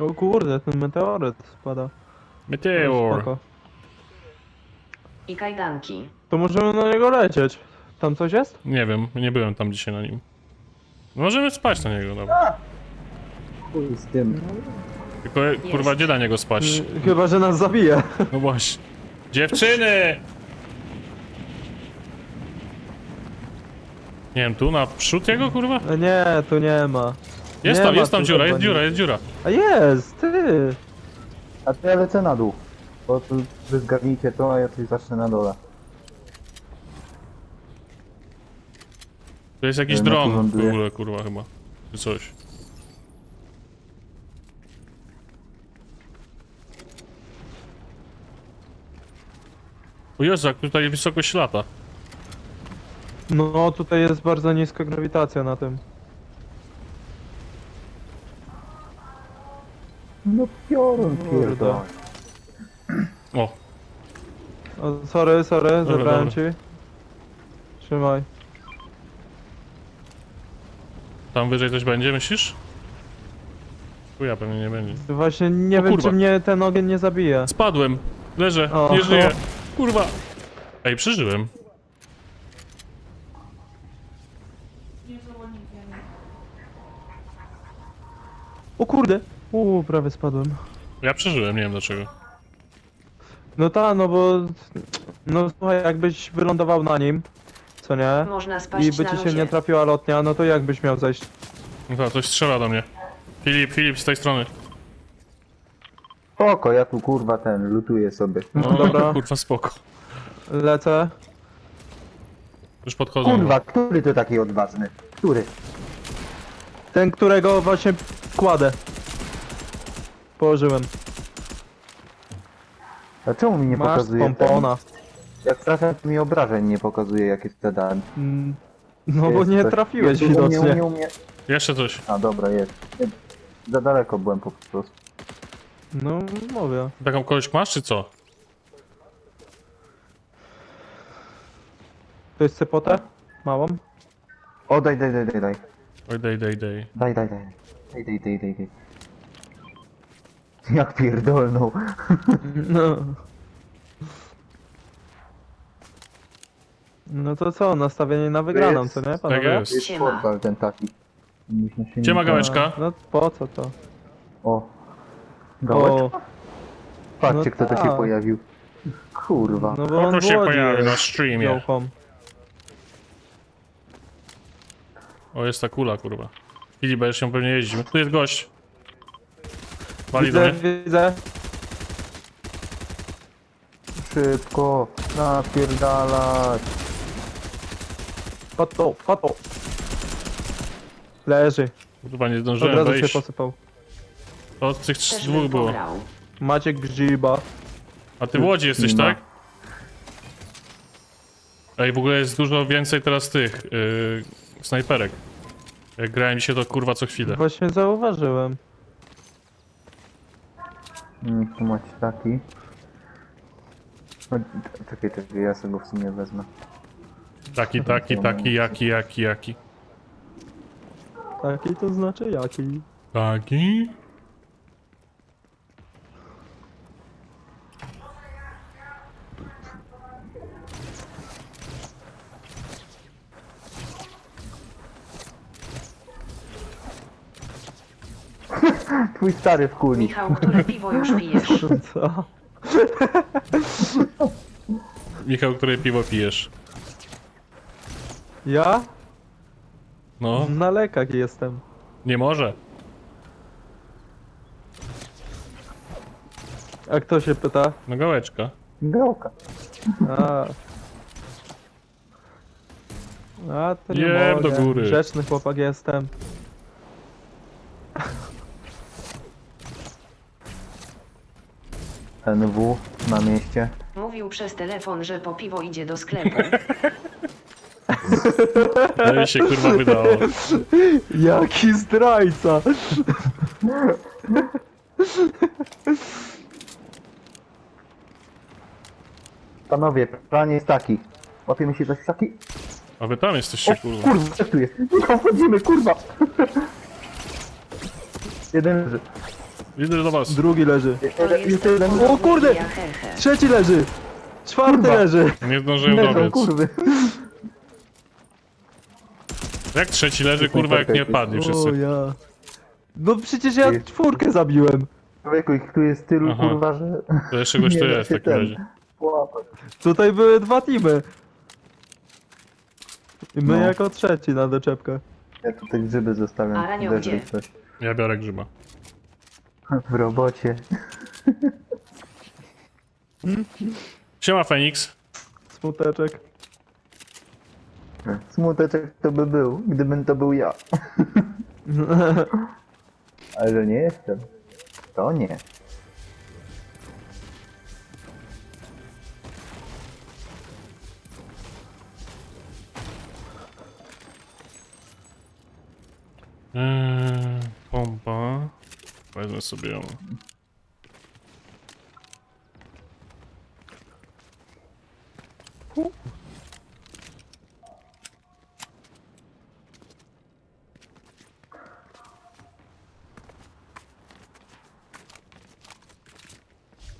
O kurde, ten meteoryt spada. Meteor. Spoko. I kajdanki. To możemy na niego lecieć. Tam coś jest? Nie wiem, nie byłem tam dzisiaj na nim. Możemy spać na niego, dobra. Chuj z tym. Tylko kurwa, gdzie na niego spać? Chyba, że nas zabije. No właśnie. Dziewczyny! Nie wiem, tu na przód jego kurwa? E, Nie, tu nie ma. Jest Nie tam, ma jest tam dziura, jest dziura, jest dziura. A jest, ty! A to ja lecę na dół. Bo tu wy zgadnijcie to, a ja coś zacznę na dole. To jest jakiś dron w ogóle, kurwa, chyba. Czy coś. O Jezu, jak tutaj wysokość lata. No, tutaj jest bardzo niska grawitacja na tym. No piorun Kurde. pierdol. O, O, sorry, sorry, zabrałem dobra. ci. Trzymaj. tam wyżej coś będzie, myślisz? Chuja pewnie nie będzie. Właśnie nie O wiem, kurwa. czy mnie ten ogień nie zabije. Spadłem, leżę, O. nie żyję. Kurwa. Ej, przeżyłem. O kurde! Uuu, prawie spadłem. Ja przeżyłem, nie wiem dlaczego. No ta, no bo... No słuchaj, jakbyś wylądował na nim, co nie? Można spaść I by na ci się nie trafiła lotnia, no to jak byś miał zejść? No tak, coś strzela do mnie. Filip, Filip, z tej strony. Spoko, ja tu kurwa ten, lutuję sobie. No dobra, kurwa, spoko. lecę. Już podchodzą. Kurwa, który to taki odważny? Który? Ten, którego właśnie kładę. Położyłem. A czemu mi nie Masz pokazuje ten? pompona. Jak trafiam, to mi obrażeń nie pokazuje, jakie zadanie. Mm, No bo nie Jest, trafiłeś jest, u mnie, u widocznie. mnie, u mnie. Jeszcze coś. A dobra, jest. Za daleko byłem po prostu. No mówię. Taką kogoś masz, czy co? To jest cepotę? Małą? O, daj, daj, daj, daj, daj. Oj, dej, dej. Daj, daj, daj. Daj, daj, daj, daj, daj. Jak pierdolną. No. No to co, nastawienie na wygraną, Jest. co nie Tak panowie? jest. Jest Siema. portal ten taki. Myślę, się Gdzie ma gałeczka? No po co to? O. Gałeczka? O, Patrzcie, no kto to się tak. pojawił. Kurwa. no bo on w się Łodzi pojawi na jest streamie? O, jest ta kula, kurwa. Filip, będziesz ją pewnie jeździć. Tu jest gość. Wali do Widzę, mnie. widzę. Szybko. Napierdalać. Pato, pato. Leży. Kurwa, nie Od zdążyłem razu się wejść. posypał. To od tych Też dwóch bym było. Maciek Grzyba. A ty w Łodzi jesteś, No. tak? Ej, w ogóle jest dużo więcej teraz tych yy, snajperek. Jak grałem się to kurwa co chwilę. Właśnie zauważyłem. Mm, tu macie taki. Czekaj, czekaj, ja sobie go w sumie wezmę. Taki, taki, taki, jaki, jaki, jaki. Taki to znaczy jaki? Taki? Twój stary w kuli. Michał, które piwo już pijesz? Co? Michał, które piwo pijesz? Ja? No, Na lekach jestem. nie może. A kto się pyta? No gałeczka. Gałka. A. A to nie Jem mogę. do góry. Grzeczny chłopak jestem. NW na mieście. Mówił przez telefon, że po piwo idzie do sklepu. No i się kurwa wydało. Jaki zdrajca! Panowie, plan jest taki. Łapiemy się za ssaki? A wy tam jesteście, O kurwa. kurwa, co tu jest? Michał, wchodzimy, kurwa! Jeden leży. Idę do was. Drugi leży. Jest jeden. O kurde! Trzeci leży! Czwarty Kurwa. leży! Nie zdążyłem Leżą, dobiec. kurwy. Jak trzeci leży, kurwa, jak nie padli O wszyscy. ja. No przecież ja czwórkę zabiłem. Człowieku, ich tu jest tylu, Aha. kurwa, że... To jeszcze goś Nie tu jest w takim ten. razie. Łapać. Tutaj były dwa teamy. I my No. jako trzeci na doczepkę. Ja tutaj grzyby zostawiam. A Ranio Leży gdzie? coś. Ja biorę grzyba. W robocie. Siema, Fenix. Smuteczek. Smuteczek to by był, gdybym to był ja. Ale nie jestem. To nie. Pompa. Wezmę sobie ją.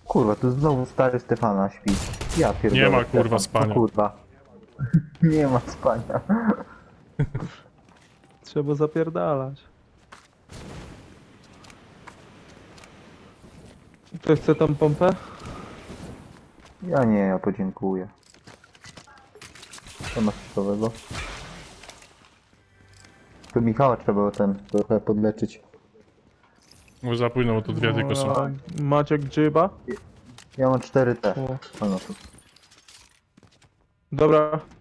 Kurwa, tu znowu stary Stefana śpi. Ja pierdolę. Nie ma, kurwa, Stefan. spania. Kurwa. nie ma spania. Trzeba zapierdalać. Ktoś chce tą pompę? Ja nie, ja podziękuję. Co masz ciekawego? To Michała trzeba ten trochę podleczyć. Bo za późno, bo to dwie tylko są. Maciek grzyba? Ja mam 4T. O. O, no to. Dobra. Dobra.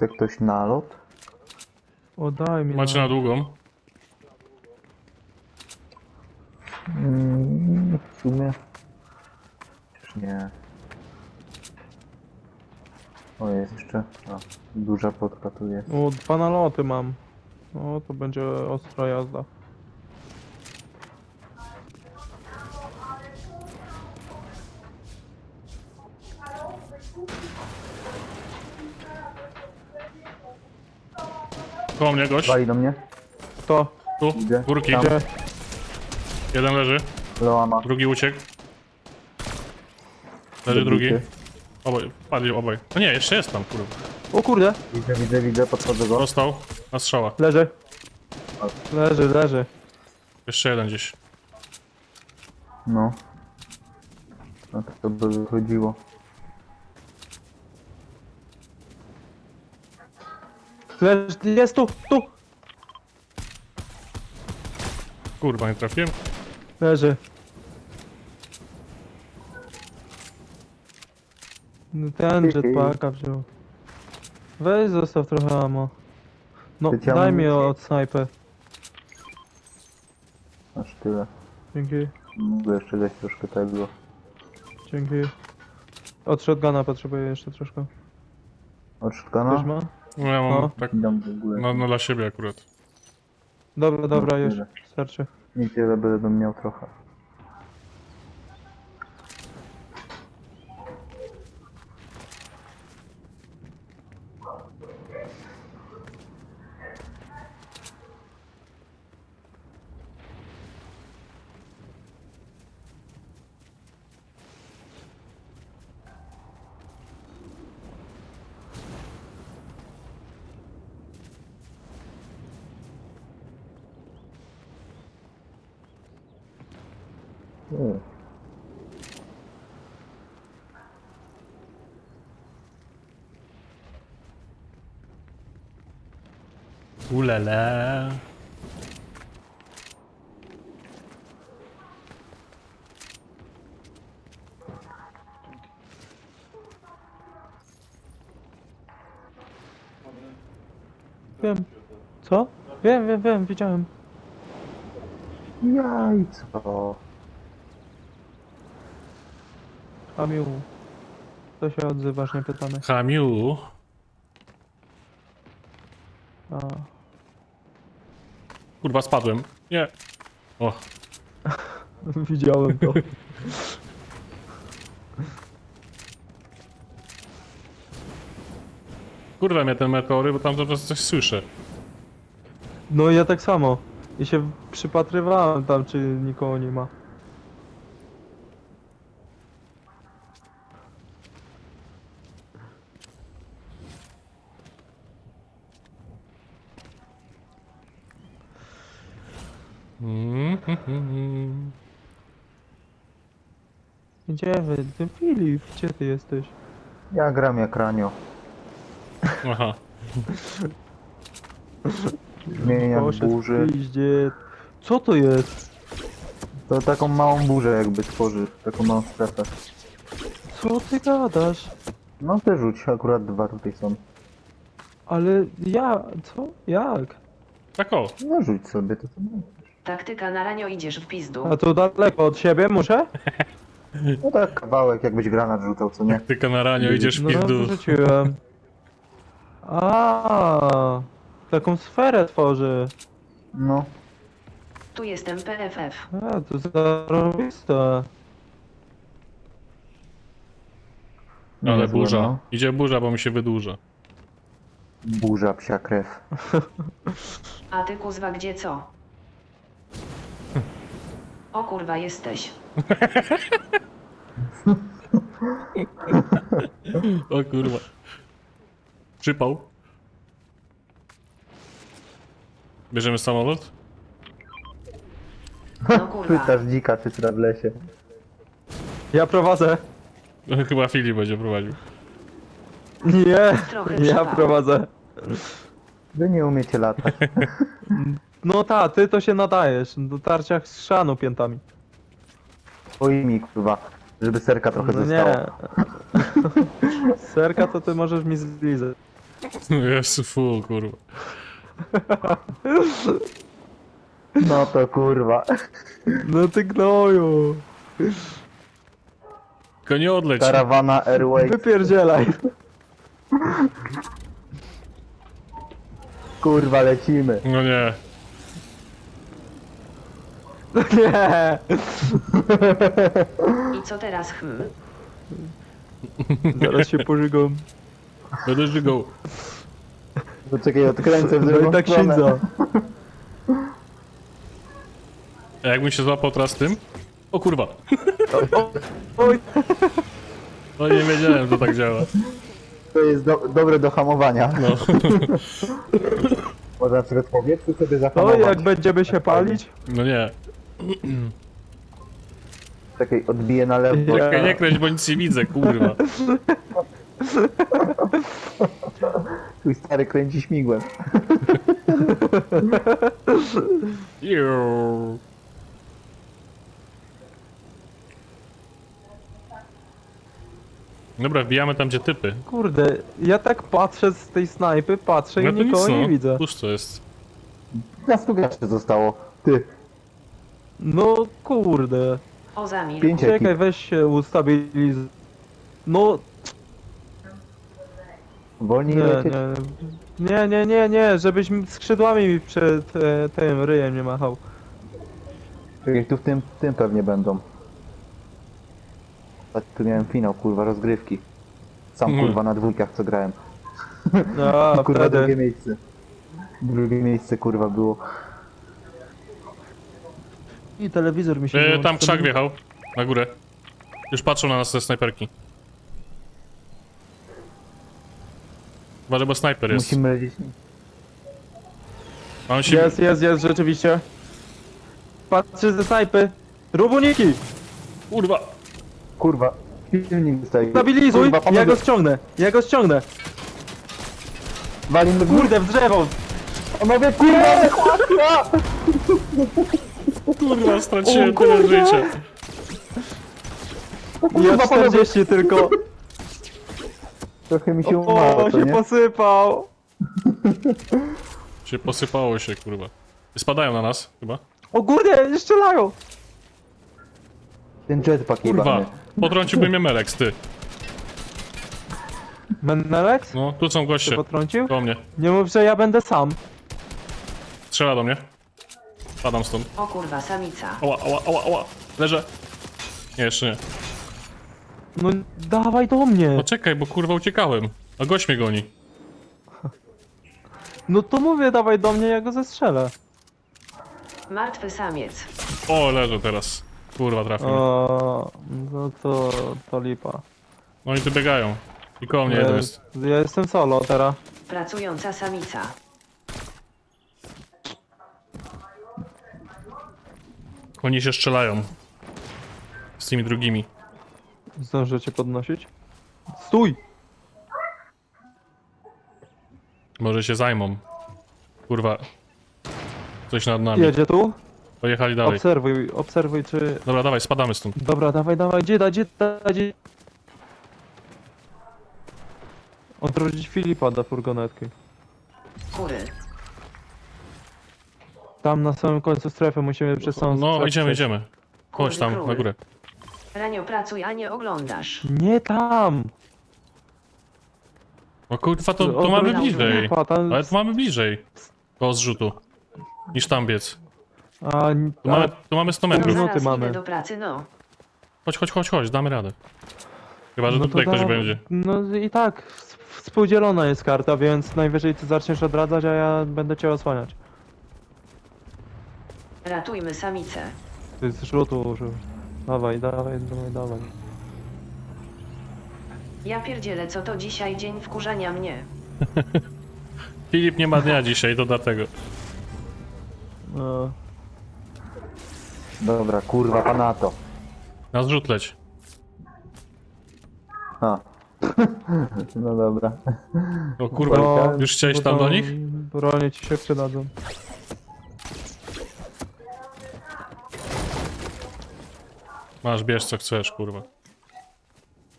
Chce ktoś nalot? O daj mi. Macie no. na długą? Mm, w sumie. Przecież nie. O, jest jeszcze. A, duża podka tu jest. O, dwa naloty mam. O, to będzie ostra jazda. Koło mnie gość. Wali do mnie. To. Tu, Idę. górki. Tam. Gdzie? Jeden leży, drugi uciekł. Leży drugi. Dobity. Obaj, padli obaj. No nie, jeszcze jest tam, kurwa. O kurde! Widzę, widzę, widzę, podchodzę go. Dostał na strzała. Leży. Leży, leży. Jeszcze jeden gdzieś. No. No to, to by wychodziło. Leży, jest tu, tu! Kurwa, nie trafiłem. Leży. No Ten jetpacka wziął. Weź zostaw trochę ammo. No, daj mi amunicję. od snajpy. Aż tyle. Dzięki, Mogę jeszcze dać troszkę tego. dzięki. Od shotguna potrzebuję jeszcze troszkę. Od Ktoś szkana? ma? No ja mam No. tak, Dam w ogóle. no, no dla siebie akurat. Dobra, dobra, No, już. tyle. Starczy. Nie tyle będę miał trochę. Mm. Ulala. Wiem. Co? Wiem, wiem, wiem, widziałem. Jajco. Amiu. To się odzywasz, nie pytamy. Hamiu. A. Kurwa, spadłem. Nie. O, Widziałem to. kurwa mnie ten meteory, bo tam cały czas coś słyszę. No ja tak samo. I się przypatrywałem tam, czy nikogo nie ma. Mm, mm, mm. Gdzie wy? Ty Filip, gdzie ty jesteś? Ja gram jak ranio. Aha. Zmieniam Poszedł w burzy. piździe. Co to jest? To taką małą burzę jakby tworzy. Taką małą strefę. Co ty gadasz? No te rzuć, akurat dwa tutaj są. Ale ja... Co? Jak? Tak o. No rzuć sobie, to co Taktyka na ranio idziesz w pizdu. A to daleko od siebie muszę? No tak kawałek, jakbyś granat rzucał, co nie? Tylko na ranie idziesz w No, pizdu. wrzuciłem. A, taką sferę tworzy. No. Tu jestem PFF. A, to zarobiste. Ale Niezłe, burza. no. Idzie burza, bo mi się wydłuża. Burza, psia krew. A ty kuzwa gdzie co? O kurwa jesteś. O kurwa. Przypał. Bierzemy samolot? No kurwa. Pytasz dzika, czy tra w lesie. Ja prowadzę. Chyba Filip będzie prowadził. Nie, Trochę ja przypał. prowadzę. Wy nie umiecie latać. No ta, ty to się nadajesz. Do tarcia z szanu piętami. Oj mi, kurwa. Żeby serka trochę No zostało. nie. Serka to ty możesz mi zlizać. Jezu, fu, kurwa. No to kurwa. No ty gnoju. Tylko nie odleć. Karawana Airways. Wypierdzielaj. Kurwa, lecimy. No nie. Nie. I co teraz hm? Zaraz się pożygam. Będę żygał. Poczekaj, odkręcę w No drugą i tak stronę. Shinzo. A jakbym się złapał teraz tym? O kurwa. Oj, No nie wiedziałem, że tak działa. To jest do, dobre do hamowania. No. Można w powietrzu sobie oj, zahamować. jak będziemy się palić. No nie. Czekaj, odbije na lewo. Czekaj, nie kręć, bo nic nie widzę, kurwa. Twój stary kręci śmigłem. Dobra, wbijamy tam, gdzie typy. Kurde, ja tak patrzę z tej snajpy, patrzę No i to nic, nikogo no. nie widzę. Puszczo jest. Nas tu graczy zostało. Ty, No kurde. O Zamil. pięć Czekaj, ekip. weź się ustabilizuj. No, Wolniej nie, lecieć. nie. Nie, nie, nie, nie, żebyś mi skrzydłami mi przed e, tym ryjem nie machał. Czekaj, tu w tym, w tym pewnie będą. Tak, tu miałem finał, kurwa, rozgrywki. Sam, Mhm. kurwa, na dwójkach co grałem. A, kurwa, drugie wtedy. miejsce. Drugie miejsce, kurwa, było. I telewizor mi się E, tam krzak wjechał. Na górę. Już patrzą na nas te snajperki. Uważaj, bo snajper jest. Musimy lecieć. On się... Jest, jest, jest, rzeczywiście. Patrzę ze snajpy. Rubuniki! Kurwa! Kurwa, silnik zostaje. Stabilizuj! Kurwa, Ja go ściągnę, ja go ściągnę. walimy w. Kurde, w drzewo! Panowie, kurwa, kurwa! Straciłem O tyle życia. Ja Kurwa, panowie. 40 tylko. Trochę mi się O, umarło, to się nie? posypał. Się posypało się, kurwa. Spadają na nas, chyba. O kurde, strzelają! Ten jetpack Kurwa, jebany. potrąciłby mnie Melex, ty. Menelec? No, tu są Się goście. potrącił? Do mnie. Nie mów, że ja będę sam. Strzela do mnie. Padam stąd. O kurwa, samica. Ała, ała, ała, ała. Leżę. Nie, jeszcze nie. No dawaj do mnie. No czekaj, bo kurwa uciekałem. A gość mnie goni. No to mówię, dawaj do mnie, ja go zestrzelę. Martwy samiec. O, leżę teraz. Kurwa, trafił. O, no to, to lipa. No i tu biegają. I koło mnie jeden jest. Ja jestem solo teraz. Pracująca samica. Oni się strzelają. Z tymi drugimi. Zdążę cię podnosić? Stój! Może się zajmą. Kurwa. Coś nad nami. Jedzie tu? Pojechali dalej. Obserwuj, obserwuj czy... Dobra, dawaj, spadamy stąd. Dobra, dawaj, dawaj, gdzie da, gdzie da, gdzie... Odwrócić Filipa do furgonetki. Kury. Tam na samym końcu strefy musimy przez całą No, strefę idziemy, przejść. idziemy. Chodź tam, na górę. Ranio pracuj, a nie oglądasz. Nie tam! No kurwa, to, to mamy bliżej. Tam... Ale to mamy bliżej. Do zrzutu. Niż tam biec. A, Tu mamy, tu mamy 100 No metrów. Minuty zaraz mamy. do pracy, no. Chodź, chodź, chodź, chodź, damy radę. Chyba, że no to tutaj ktoś da- będzie. No i tak, współdzielona jest karta, więc najwyżej ty zaczniesz odradzać, a ja będę cię osłaniać. Ratujmy samicę. Ty z rzutu użył. Dawaj, dawaj, dawaj, dawaj. Ja pierdzielę, co to dzisiaj dzień wkurzania mnie. Filip nie ma dnia dzisiaj, to dlatego. No, Dobra, kurwa, panato. Na zrzut leć. A. No dobra. O kurwa, bo- już chciałeś bo tam to do nich? Bronie ci się przydadzą. Masz, bierz co chcesz, kurwa.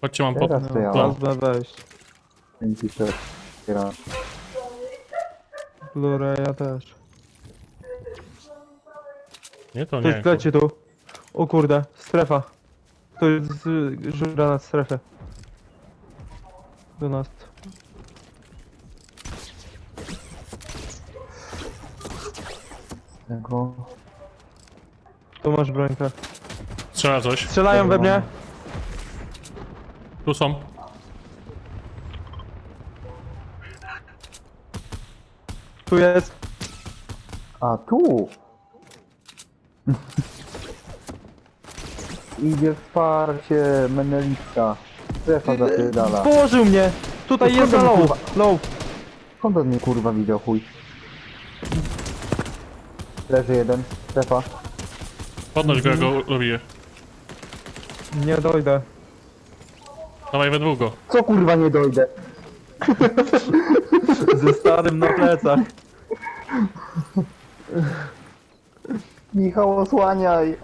Chodźcie, mam pod... Teraz to ja mam. wejść. Dzięki też. Otwieram. Blu-ray ja też. Nie, to nie. jest leci tu. O kurde, strefa. To jest y, żura na strefę. Do nas. Tego. Tu masz brońkę. Strzela coś. Strzelają we mnie. Tu są. Tu jest. A, tu! Idzie wsparcie Menelica. Strefa zapierdala. Położył mnie. Tutaj jest na kurde, low. kurwa. Low. Skąd on mnie kurwa widział, chuj? Leży jeden. Strefa. Podnoś go, ja go robię. Nie dojdę. Dawaj we dwóch go. Co kurwa nie dojdę? Ze starym na plecach. Michał, osłaniaj!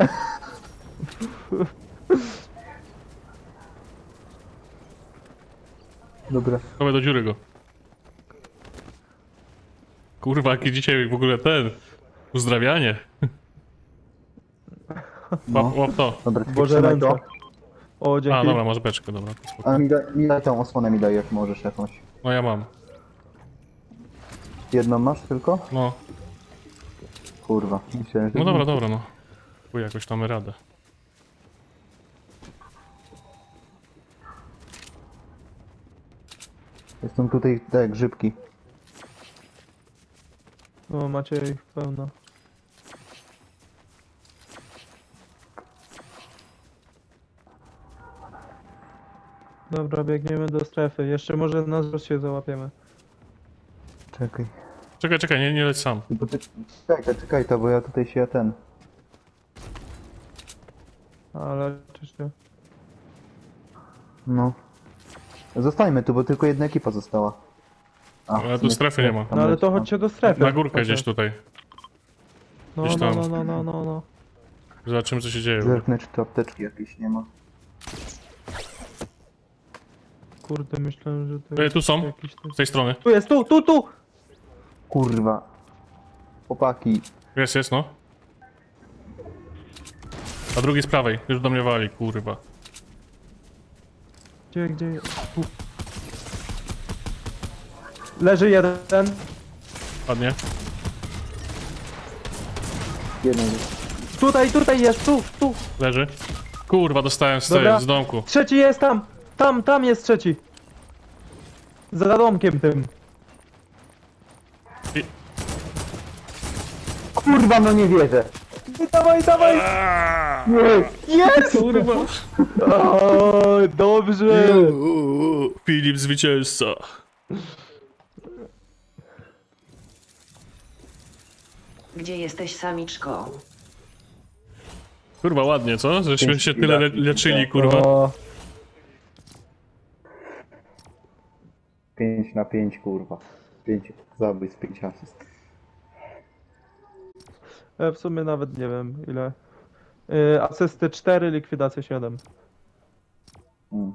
Dobra. Dawaj do dziury go. Kurwa, jaki dzisiaj w ogóle ten... Uzdrawianie. No. Łap, łap to. Dobra, Boże ręce. O, dzięki. A, dobra, masz beczkę, dobra. to spoko. A mi, da, mi daj tą osłonę mi daj jak możesz jakąś. No ja mam. Jedną masz tylko? No, Kurwa. Myślałem, że no dobra, dobra, no. Chuj, jakoś damy radę. Jestem tutaj te grzybki. O, macie ich pełno. Dobra, biegniemy do strefy. Jeszcze może na zrzut się załapiemy. Czekaj. Czekaj, czekaj, nie, nie leć sam. Bo ty, czekaj, czekaj to, bo ja tutaj się ten... Ale czyż nie? No. Zostańmy tu, bo tylko jedna ekipa została. A, Ale tu strefy nie ma. No ale to no. chodźcie do strefy. Na górkę gdzieś tutaj. No, gdzieś no, tam. no, no, no, no, no. Zobaczymy, co się dzieje. Zerknę, czy tu apteczki jakieś nie ma. Kurde, myślałem, że to Ej, jest tu są. jakiś... ten- Z tej strony. Tu jest, tu, tu, tu! Kurwa. Chłopaki. Jest, jest, no. A drugi z prawej. Już do mnie wali, kurwa. Gdzie, gdzie? Tu. Leży jeden. Ładnie. Jeden. Tutaj, tutaj jest, tu, tu. Leży. Kurwa, dostałem z, tej, Dobra. z domku. Trzeci jest tam. Tam, tam jest trzeci. Za domkiem tym. I... Kurwa, no nie wierzę. Dawaj, dawaj. Jest! Kurwa. O, dobrze. Filip zwycięzca. Gdzie jesteś, samiczko? Kurwa, ładnie, co? Żeśmy się tyle le leczyli, kurwa. 5 na 5, kurwa. 5 zabójstw, 5 asyst. e, w sumie nawet nie wiem ile. Y, asysty 4, likwidacja 7. Mm.